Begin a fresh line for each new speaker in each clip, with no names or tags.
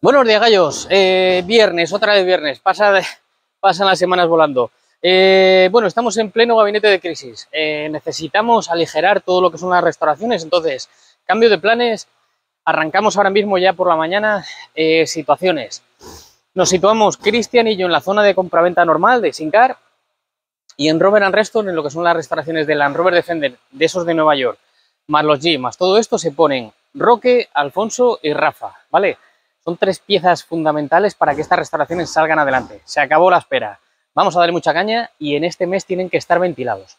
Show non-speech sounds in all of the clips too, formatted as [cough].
Buenos días, gallos. Eh, viernes, otra vez viernes. Pasa, pasan las semanas volando. Eh, bueno, estamos en pleno gabinete de crisis. Eh, necesitamos aligerar todo lo que son las restauraciones. Entonces, cambio de planes. Arrancamos ahora mismo ya por la mañana. situaciones. Nos situamos Cristian y yo en la zona de compraventa normal de Sincar y en Robert and Reston en lo que son las restauraciones de Land Rover Defender, de esos de Nueva York, más los G, más todo esto se ponen Roque, Alfonso y Rafa, ¿vale? Son tres piezas fundamentales para que estas restauraciones salgan adelante. Se acabó la espera. Vamos a darle mucha caña y en este mes tienen que estar ventilados.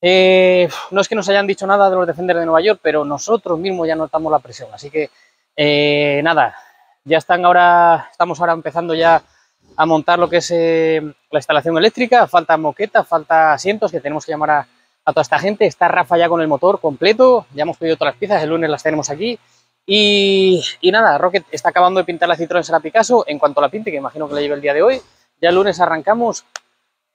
Eh, no es que nos hayan dicho nada de los Defender de Nueva York, pero nosotros mismos ya notamos la presión. Así que, eh, nada, ya están ahora, estamos ahora empezando ya a montar lo que es eh, la instalación eléctrica. Falta moqueta, falta asientos que tenemos que llamar a, a toda esta gente. Está Rafa ya con el motor completo. Ya hemos pedido todas las piezas, el lunes las tenemos aquí. Y, nada, Rocket está acabando de pintar la Citroën Sera Picasso. En cuanto a la pinte, que imagino que la lleve el día de hoy, ya el lunes arrancamos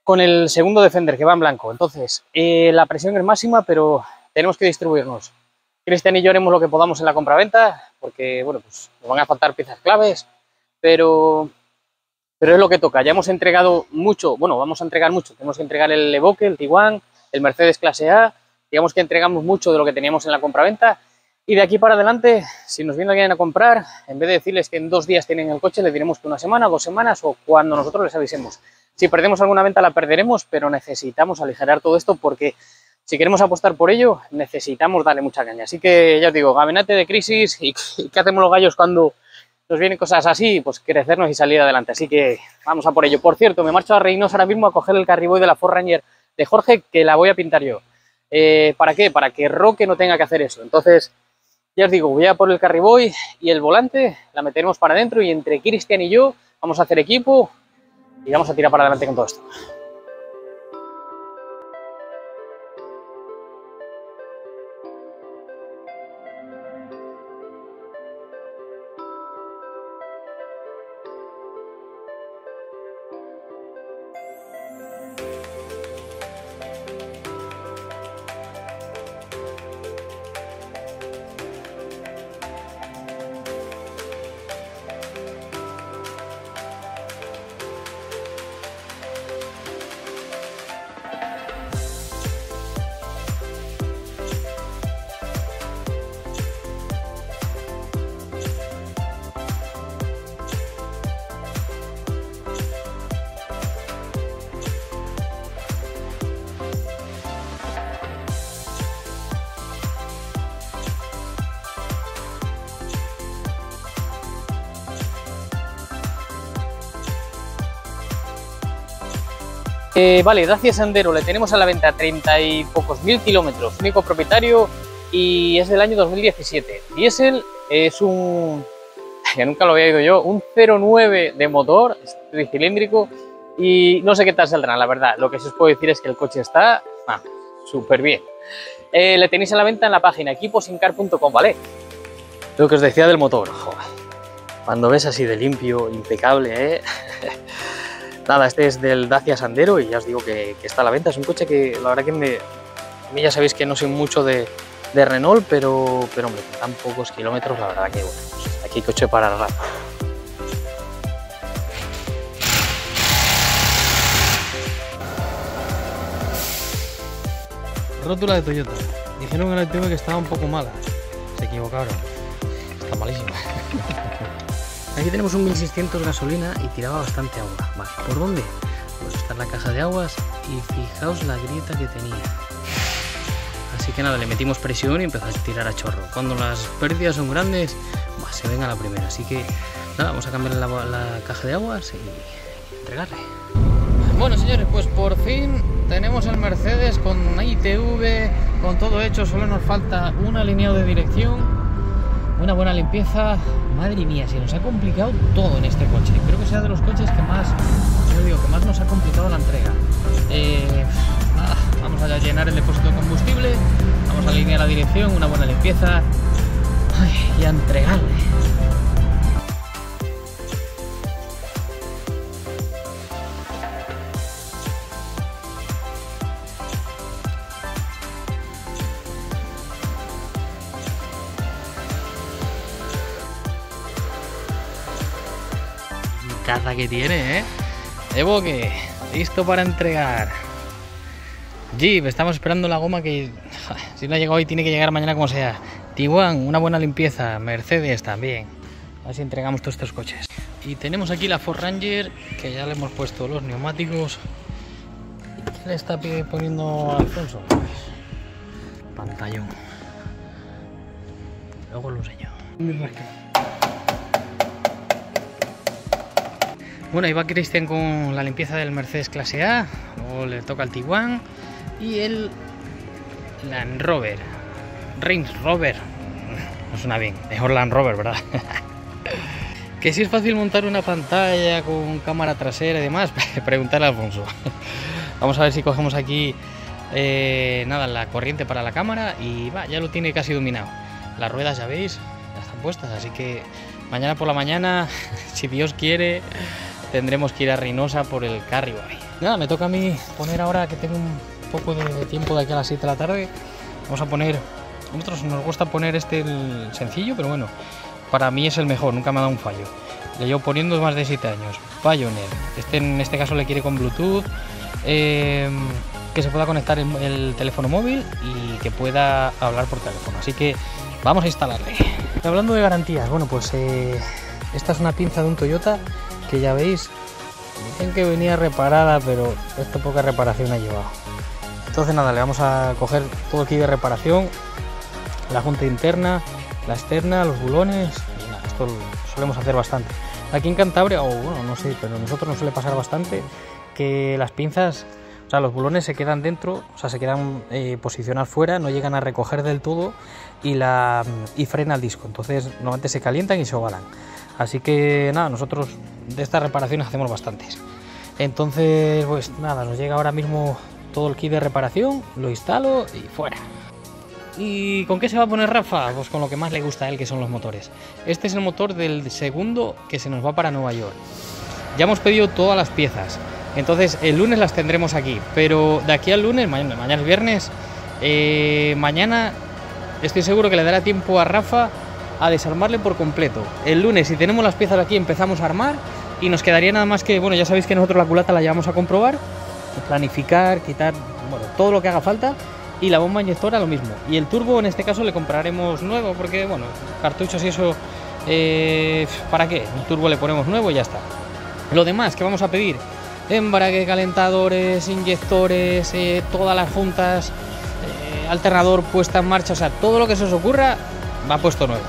con el segundo Defender, que va en blanco. Entonces, eh, la presión es máxima, pero tenemos que distribuirnos. Cristian y yo haremos lo que podamos en la compraventa, porque, bueno, pues nos van a faltar piezas claves, pero, pero es lo que toca. Ya hemos entregado mucho, bueno, vamos a entregar mucho. Tenemos que entregar el Evoque, el Tiguan, el Mercedes Clase A. Digamos que entregamos mucho de lo que teníamos en la compraventa y de aquí para adelante, si nos viene alguien a comprar, en vez de decirles que en dos días tienen el coche, le diremos que una semana, dos semanas o cuando nosotros les avisemos. Si perdemos alguna venta la perderemos, pero necesitamos aligerar todo esto porque si queremos apostar por ello, necesitamos darle mucha caña. Así que ya os digo, gabinete de crisis y [laughs] ¿qué hacemos los gallos cuando nos vienen cosas así? Pues crecernos y salir adelante. Así que vamos a por ello. Por cierto, me marcho a Reynosa ahora mismo a coger el carriboy de la Ford Ranger de Jorge, que la voy a pintar yo. Eh, ¿Para qué? Para que Roque no tenga que hacer eso. Entonces, ya os digo, voy a por el carriboy y el volante, la meteremos para adentro y entre Cristian y yo vamos a hacer equipo y vamos a tirar para adelante con todo esto. Eh, vale, Dacia Sandero le tenemos a la venta 30 y pocos mil kilómetros, único propietario y es del año 2017. Diesel es un, [laughs] ya nunca lo había oído yo, un 0,9 de motor, tricilíndrico y no sé qué tal saldrá, la verdad. Lo que sí os puedo decir es que el coche está ah, súper bien. Eh, le tenéis a la venta en la página equiposincar.com, ¿vale? Lo que os decía del motor, joder. Cuando ves así de limpio, impecable, ¿eh? [laughs] Nada, este es del Dacia Sandero y ya os digo que, está a la venta. Es un coche que la verdad que me, a mí ya sabéis que no soy mucho de, Renault, pero, pero hombre, tan pocos kilómetros, la verdad que bueno, pues aquí coche para rato. Rótula de Toyota. Dijeron en el tema que estaba un poco mala. Se equivocaron. Está malísima. [laughs] Aquí tenemos un 1600 gasolina y tiraba bastante agua. ¿por dónde? Pues está en la caja de aguas y fijaos la grieta que tenía. Así que nada, le metimos presión y empezó a tirar a chorro. Cuando las pérdidas son grandes, se ven a la primera. Así que nada, vamos a cambiar la, la caja de aguas y entregarle. Bueno señores, pues por fin tenemos el Mercedes con ITV, con todo hecho, solo nos falta un alineado de dirección una buena limpieza. Madre mía, se nos ha complicado todo en este coche. Creo que sea de los coches que más, yo digo, que más nos ha complicado la entrega. Eh, vamos a llenar el depósito de combustible, vamos a alinear la dirección, una buena limpieza y a entregarle. Pintaza que tiene, ¿eh? Evo que listo para entregar. Jeep, estamos esperando la goma que si no ha llegado hoy tiene que llegar mañana como sea. Tiguan, una buena limpieza. Mercedes también. A ver si entregamos todos estos coches. Y tenemos aquí la Ford Ranger que ya le hemos puesto los neumáticos. ¿Qué le está poniendo Alfonso? Pantallón. Luego lo enseño. Bueno, ahí va Cristian con la limpieza del Mercedes clase A, luego le toca el Tiguan y el Land Rover. Range Rover. No suena bien, mejor Land Rover, ¿verdad? [laughs] que si es fácil montar una pantalla con cámara trasera y demás, [laughs] preguntarle a Alfonso. [laughs] Vamos a ver si cogemos aquí eh, nada, la corriente para la cámara y va, ya lo tiene casi dominado. Las ruedas ya veis, ya están puestas, así que mañana por la mañana, si Dios quiere, tendremos que ir a Reynosa por el Carribay. Nada, me toca a mí poner ahora que tengo un poco de tiempo de aquí a las 7 de la tarde. Vamos a poner, a nosotros nos gusta poner este el sencillo, pero bueno, para mí es el mejor, nunca me ha dado un fallo. Le llevo poniendo más de 7 años. Pioneer. Este en este caso le quiere con Bluetooth. Eh, que se pueda conectar el, teléfono móvil y que pueda hablar por teléfono. Así que vamos a instalarle. Hablando de garantías, bueno, pues eh, esta es una pinza de un Toyota que ya veis, dicen que venía reparada, pero esta poca reparación ha llevado. Entonces nada, le vamos a coger todo aquí de reparación, la junta interna, la externa, los bulones, y nada, esto lo solemos hacer bastante. Aquí en Cantabria, o bueno, no sé, pero a nosotros nos suele pasar bastante que las pinzas, los bulones se quedan dentro, o sea, se quedan eh, posicionados fuera, no llegan a recoger del todo y, la, y frena el disco. Entonces, normalmente se calientan y se ovalan. Así que nada, nosotros de estas reparaciones hacemos bastantes. Entonces, pues nada, nos llega ahora mismo todo el kit de reparación, lo instalo y fuera. ¿Y con qué se va a poner Rafa? Pues con lo que más le gusta a él, que son los motores. Este es el motor del segundo que se nos va para Nueva York. Ya hemos pedido todas las piezas. Entonces el lunes las tendremos aquí. Pero de aquí al lunes, mañana, mañana es viernes, eh, mañana estoy seguro que le dará tiempo a Rafa a desarmarle por completo. El lunes, si tenemos las piezas aquí, empezamos a armar y nos quedaría nada más que, bueno, ya sabéis que nosotros la culata la llevamos a comprobar, planificar, quitar, bueno, todo lo que haga falta y la bomba inyectora lo mismo. Y el turbo en este caso le compraremos nuevo porque, bueno, cartuchos y eso, eh, ¿para qué? El turbo le ponemos nuevo y ya está. Lo demás que vamos a pedir, embrague, calentadores, inyectores, eh, todas las juntas, eh, alternador puesta en marcha, o sea, todo lo que se os ocurra va puesto nuevo.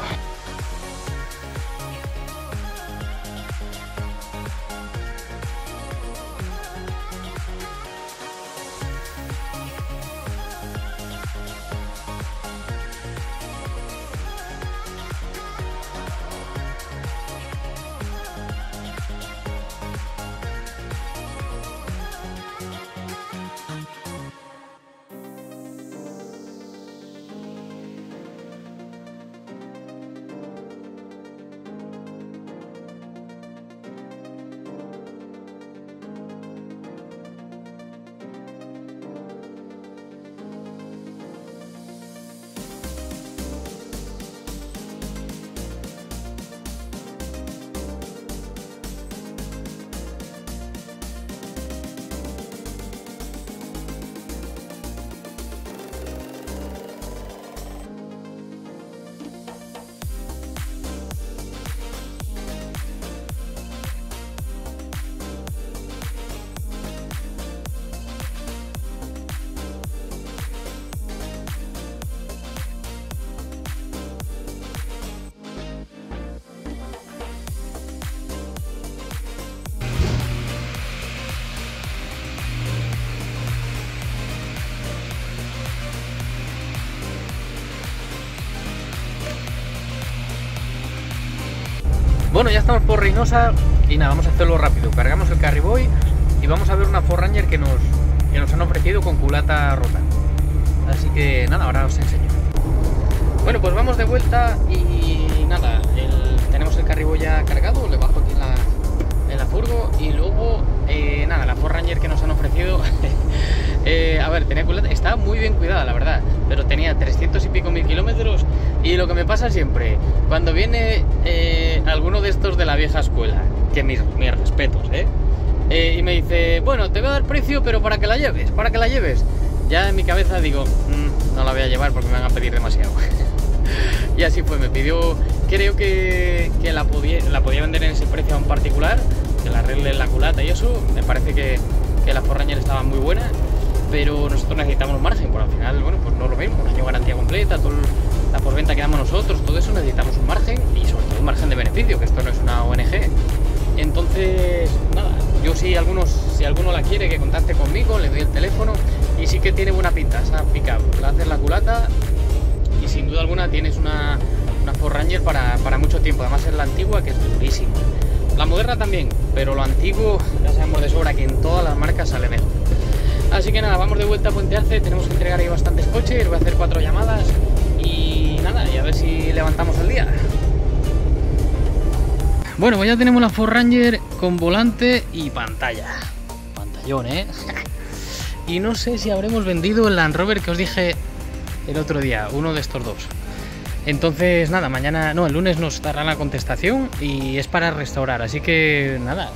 Bueno, ya estamos por Reynosa y nada, vamos a hacerlo rápido. Cargamos el Carriboy y vamos a ver una Forranger que nos, que nos han ofrecido con culata rota. Así que nada, ahora os enseño. Bueno, pues vamos de vuelta y nada, tenemos el Carriboy ya cargado, le bajo aquí la furgo y luego Eh, nada, la Ford Ranger que nos han ofrecido, [laughs] eh, a ver, tenía culata, estaba muy bien cuidada, la verdad, pero tenía 300 y pico mil kilómetros y lo que me pasa siempre, cuando viene eh, alguno de estos de la vieja escuela, que mis, mis respetos, ¿eh? y me dice, bueno, te voy a dar precio, pero para que la lleves, para que la lleves. Ya en mi cabeza digo, mm, no la voy a llevar porque me van a pedir demasiado. [laughs] y así fue, me pidió, creo que, la, podía, la podía vender en ese precio a un particular, que la arregle la culata y eso, me parece que, la Forranger estaba muy buena, pero nosotros necesitamos un margen, por al final, bueno, pues no lo mismo, un año garantía completa, todo la posventa que damos nosotros, todo eso necesitamos un margen y sobre todo un margen de beneficio, que esto no es una ONG. Entonces, nada, yo si algunos, si alguno la quiere que contacte conmigo, le doy el teléfono y sí que tiene buena pinta esa pickup. La haces la culata y sin duda alguna tienes una, una Ford para, para, mucho tiempo. Además es la antigua que es durísima. La moderna también, pero lo antiguo ya sabemos de sobra que en todas las marcas sale mejor. Así que nada, vamos de vuelta a Puente Arce, tenemos que entregar ahí bastantes coches, voy a hacer cuatro llamadas y nada, y a ver si levantamos el día. Bueno, pues ya tenemos la Ford Ranger con volante y pantalla. Pantallón, ¿eh? [laughs] y no sé si habremos vendido el Land Rover que os dije el otro día, uno de estos dos. Entonces, nada, mañana, no, el lunes nos dará la contestación y es para restaurar. Así que, nada,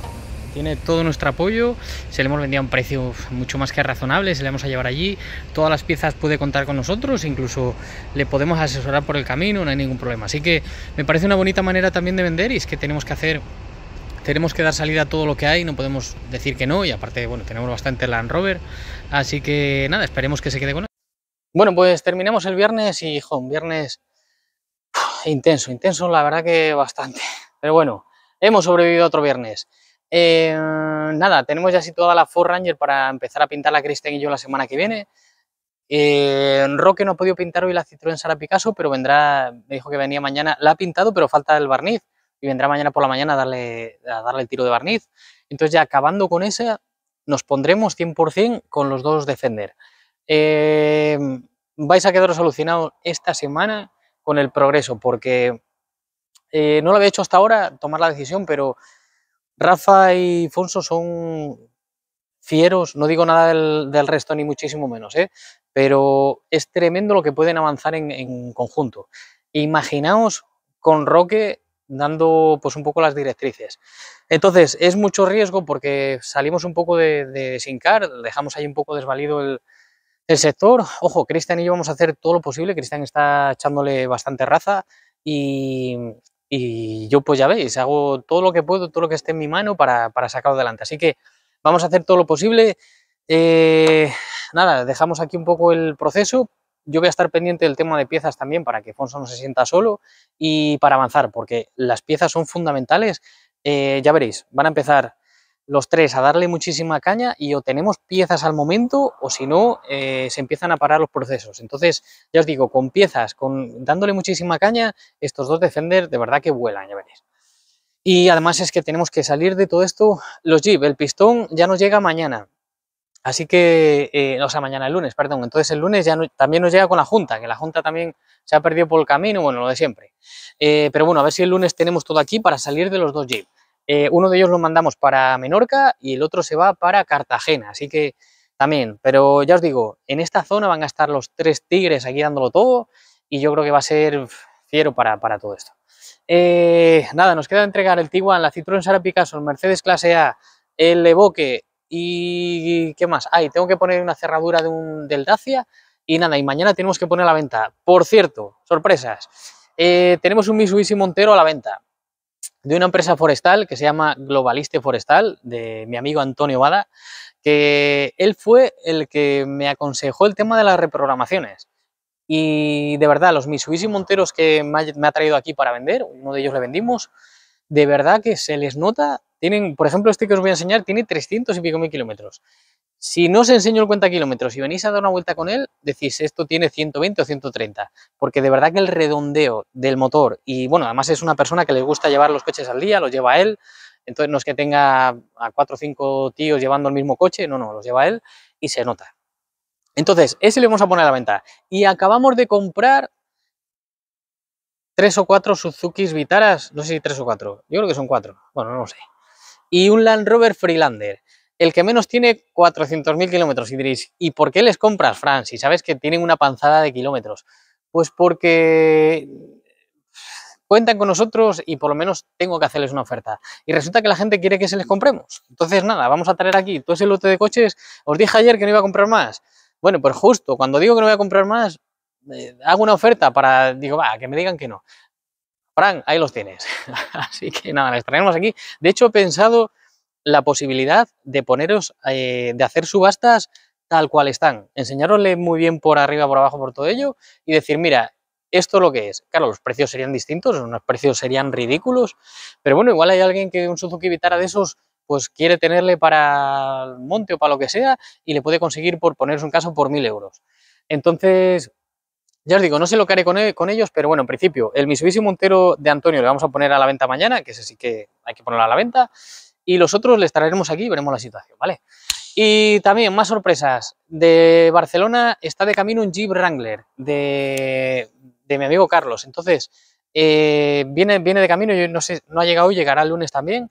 tiene todo nuestro apoyo. Se le hemos vendido a un precio mucho más que razonable, se le vamos a llevar allí. Todas las piezas puede contar con nosotros, incluso le podemos asesorar por el camino, no hay ningún problema. Así que me parece una bonita manera también de vender y es que tenemos que hacer tenemos que dar salida a todo lo que hay, no podemos decir que no, y aparte, bueno, tenemos bastante Land Rover, así que nada, esperemos que se quede con él. Bueno, pues terminamos el viernes y, hijo, un viernes intenso, intenso, la verdad que bastante. [laughs] Pero bueno, hemos sobrevivido otro viernes. Eh, nada, tenemos ya situada la Ford Ranger para empezar a pintar la Kristen y yo la semana que viene. Eh, Roque no ha podido pintar hoy la Citroën Sara Picasso, pero vendrá, me dijo que venía mañana, la ha pintado, pero falta el barniz y vendrá mañana por la mañana a darle, a darle el tiro de barniz. Entonces ya acabando con esa, nos pondremos 100% con los dos Defender. Eh, vais a quedaros alucinados esta semana con el progreso, porque eh, no lo había hecho hasta ahora tomar la decisión, pero Rafa y Fonso son fieros, no digo nada del, resto ni muchísimo menos, ¿eh? pero es tremendo lo que pueden avanzar en, conjunto. Imaginaos con Roque dando pues un poco las directrices. Entonces, es mucho riesgo porque salimos un poco de, de Sincar, dejamos ahí un poco desvalido el, el sector. Ojo, Cristian y yo vamos a hacer todo lo posible, Cristian está echándole bastante raza y, yo pues ya veis, hago todo lo que puedo, todo lo que esté en mi mano para, sacarlo adelante. Así que vamos a hacer todo lo posible. Eh, nada, dejamos aquí un poco el proceso, yo voy a estar pendiente del tema de piezas también para que Fonso no se sienta solo y para avanzar, porque las piezas son fundamentales. Eh, ya veréis, van a empezar los tres a darle muchísima caña y o tenemos piezas al momento o si no, eh, se empiezan a parar los procesos. Entonces, ya os digo, con piezas, con dándole muchísima caña, estos dos Defender de verdad que vuelan, ya veréis. Y además es que tenemos que salir de todo esto. Los Jeep, el pistón ya nos llega mañana. Así que, eh, o sea, mañana el lunes, perdón. Entonces el lunes ya también nos llega con la Junta, que la Junta también se ha perdido por el camino, bueno, lo de siempre. Eh, pero bueno, a ver si el lunes tenemos todo aquí para salir de los dos Jeep. Eh, uno de ellos lo mandamos para Menorca y el otro se va para Cartagena, así que también. Pero ya os digo, en esta zona van a estar los tres tigres aquí dándolo todo y yo creo que va a ser fiero para, todo esto. nada, nos queda entregar el Tiguan, la Citroën Sara Picasso, el Mercedes Clase A, el Evoque y ¿qué más? Ahí tengo que poner una cerradura de un, del Dacia y nada, y mañana tenemos que poner a la venta. Por cierto, sorpresas, eh, tenemos un Mitsubishi Montero a la venta de una empresa forestal que se llama Globaliste Forestal, de mi amigo Antonio Bada, que él fue el que me aconsejó el tema de las reprogramaciones. Y de verdad, los Mitsubishi Monteros que me ha traído aquí para vender, uno de ellos le vendimos, de verdad que se les nota tienen, por ejemplo, este que os voy a enseñar tiene 300 y pico mil kilómetros. Si no os enseño el cuenta kilómetros y venís a dar una vuelta con él, decís esto tiene 120 o 130, porque de verdad que el redondeo del motor, y bueno, además es una persona que le gusta llevar los coches al día, los lleva él, entonces no es que tenga a cuatro o cinco tíos llevando el mismo coche, no, no, los lleva él y se nota. Entonces, ese le vamos a poner a la venta. Y acabamos de comprar tres o cuatro Suzuki's Vitaras, no sé si tres o cuatro, yo creo que son cuatro, bueno, no lo sé y un Land Rover Freelander. El que menos tiene 400.000 kilómetros. Y diréis, ¿y por qué les compras, Fran? Si sabes que tienen una panzada de kilómetros. Pues porque cuentan con nosotros y por lo menos tengo que hacerles una oferta. Y resulta que la gente quiere que se les compremos. Entonces, nada, vamos a traer aquí todo ese lote de coches. Os dije ayer que no iba a comprar más. Bueno, pues justo, cuando digo que no voy a comprar más, eh, hago una oferta para, digo, va, que me digan que no. Fran, ahí los tienes. [laughs] Así que nada, les traemos aquí. De hecho, he pensado la posibilidad de poneros, eh, de hacer subastas tal cual están, enseñarosle muy bien por arriba, por abajo, por todo ello y decir, mira, esto es lo que es. Claro, los precios serían distintos, los precios serían ridículos, pero bueno, igual hay alguien que un Suzuki Vitara de esos pues quiere tenerle para el monte o para lo que sea y le puede conseguir, por ponerse un caso, por mil euros. Entonces, ya os digo, no sé lo que haré con, e, con, ellos, pero bueno, en principio, el Mitsubishi Montero de Antonio le vamos a poner a la venta mañana, que ese sí que hay que ponerlo a la venta, y los otros les traeremos aquí y veremos la situación, ¿vale? Y también, más sorpresas, de Barcelona está de camino un Jeep Wrangler de, de mi amigo Carlos, entonces eh, viene, viene de camino, yo no sé, no ha llegado llegará el lunes también,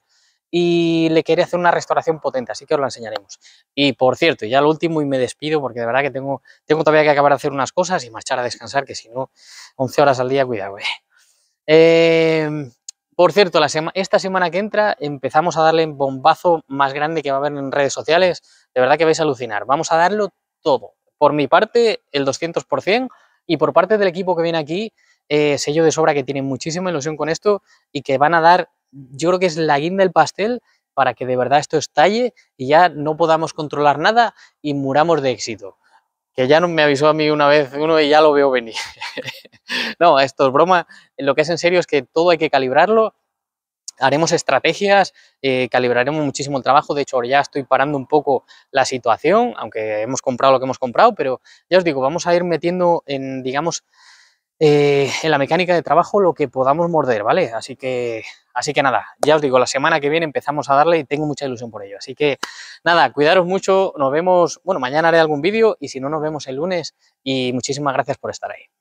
y le quería hacer una restauración potente, así que os la enseñaremos. Y por cierto, ya lo último y me despido porque de verdad que tengo, tengo todavía que acabar de hacer unas cosas y marchar a descansar, que si no, 11 horas al día, cuidado. Eh. Eh, por cierto, la esta semana que entra empezamos a darle un bombazo más grande que va a haber en redes sociales. De verdad que vais a alucinar. Vamos a darlo todo. Por mi parte, el 200%. Y por parte del equipo que viene aquí, eh, sello de sobra que tiene muchísima ilusión con esto y que van a dar, yo creo que es la guinda del pastel para que de verdad esto estalle y ya no podamos controlar nada y muramos de éxito que ya no me avisó a mí una vez uno y ya lo veo venir. [laughs] [laughs] no, esto es broma. Lo que es en serio es que todo hay que calibrarlo. Haremos estrategias, eh, calibraremos muchísimo el trabajo. De hecho, ya estoy parando un poco la situación, aunque hemos comprado lo que hemos comprado, pero ya os digo, vamos a ir metiendo en, digamos, eh, en la mecánica de trabajo lo que podamos morder, ¿vale? Así que, así que nada, ya os digo, la semana que viene empezamos a darle y tengo mucha ilusión por ello. Así que nada, cuidaros mucho, nos vemos, bueno, mañana haré algún vídeo y si no nos vemos el lunes y muchísimas gracias por estar ahí.